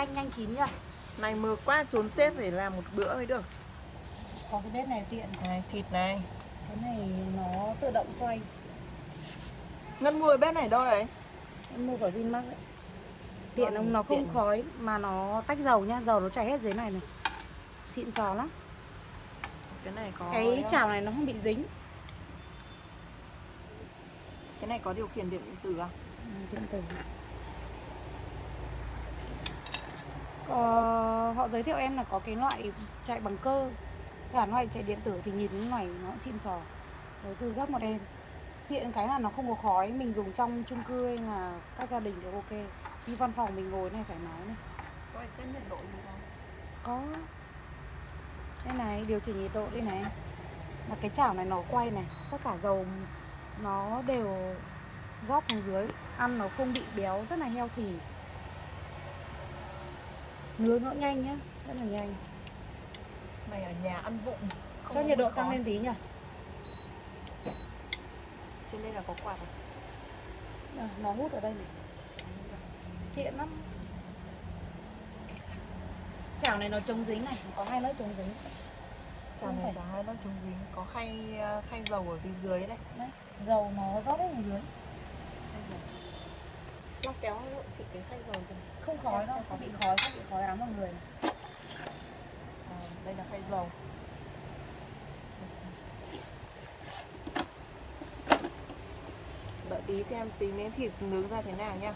nhanh nhanh chín nhá Này mưa quá trốn xếp để làm một bữa mới được. Có cái bếp này tiện. Này thịt này. Cái này nó tự động xoay. Ngân mua cái bếp này đâu đấy? em mua ở Vinmart đấy tiện Ngon ông nó không tiện. khói mà nó tách dầu nhá dầu nó chảy hết dưới này này. Xịn sò lắm. Cái này có cái chảo này nó không bị dính. Cái này có điều khiển điện tử à? Ừ, điện tử họ giới thiệu em là có cái loại chạy bằng cơ. Cả loại chạy điện tử thì nhìn cái này nó xịn sò đầu tư gấp một em. Tiện cái là nó không có khói mình dùng trong chung cư hay là các gia đình đều ok. Đi văn phòng mình ngồi này thoải mái này. Có phải nhiệt độ gì không? có. Đây này điều chỉnh nhiệt độ đây này. Mà cái chảo này nó quay này tất cả dầu nó đều rót xuống dưới. Ăn nó không bị béo rất là healthy nướng nó nhanh nhá rất là nhanh. Này ở nhà ăn vụng không cho nhiệt độ tăng lên tí nhỉ? Trên đây là có quạt à? nó hút ở đây này. Tiện lắm. Chảo này nó chống dính này có hai lớp chống dính. Chả Không này chả hai lớp chống dính Có khay ờ, khay dầu ở phía dưới đây. Đấy dầu nó rót xuống dưới. Nó kéo chị cái khay dầu kìa. Không khói xem có bị khói không bị khói ám vào người này. à, Đây là khay dầu Đợi tí xem tí miếng thịt nướng ra thế nào nhá